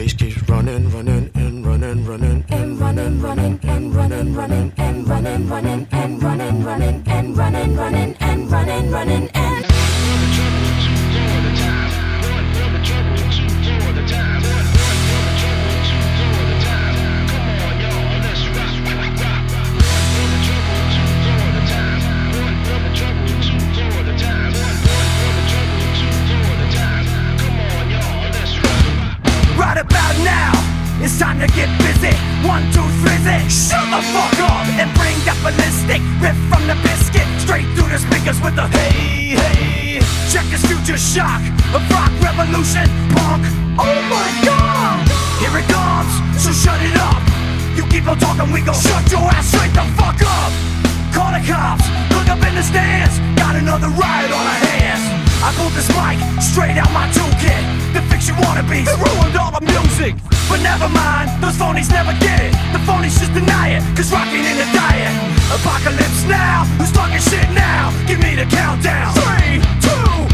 bass keeps running, running, and running, running, and running, running, and running, running, and running, running, and running, running, and running, running, and running, running, two, three, shut the fuck up and bring that ballistic riff from the Bizkit straight through the speakers with the hey, hey. Check this future shock of rock revolution, punk. Oh my god, here it comes. So shut it up. You keep on talking, we gon' shut your ass straight the fuck up. Call the cops, look up in the stands. Got another riot on our hands. I pulled this mic straight out But never mind, those phonies never get it. The phonies just deny it, cause rocking in the diet. Apocalypse now, who's talking shit now? Give me the countdown. Three, two,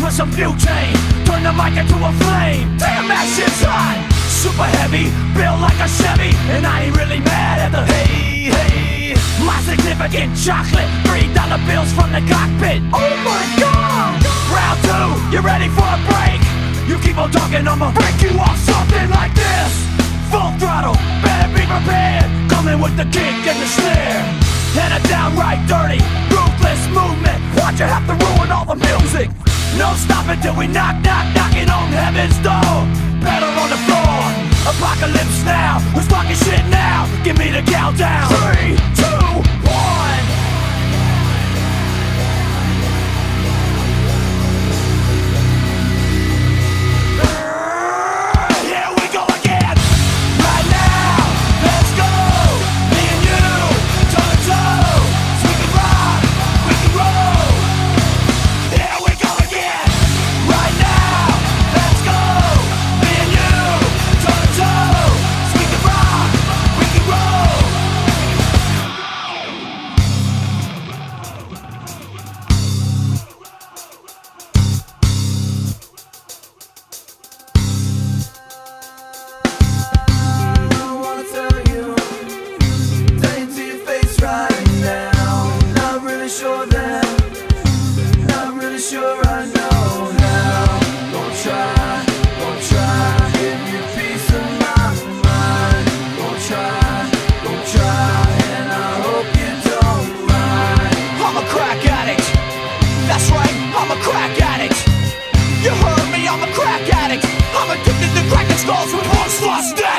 with some butane. Turn the mic into a flame. Damn, that shit's hot. Super heavy, built like a Chevy. And I ain't really mad at the hey, hey. My significant chocolate Three dollar bills from the cockpit. Oh my god. Round two, you ready for a break? You keep on talking, I'ma break you off something like this. Full throttle, better be prepared. Coming with the kick and the snare. And a downright dirty, ruthless movement. Why'd you have to ruin all the music? No stopping till we knock, knock, knocking on heaven's door. Pedal on the floor. Apocalypse now, who's talking shit now? Give me the countdown. Three, skulls with monstrous death.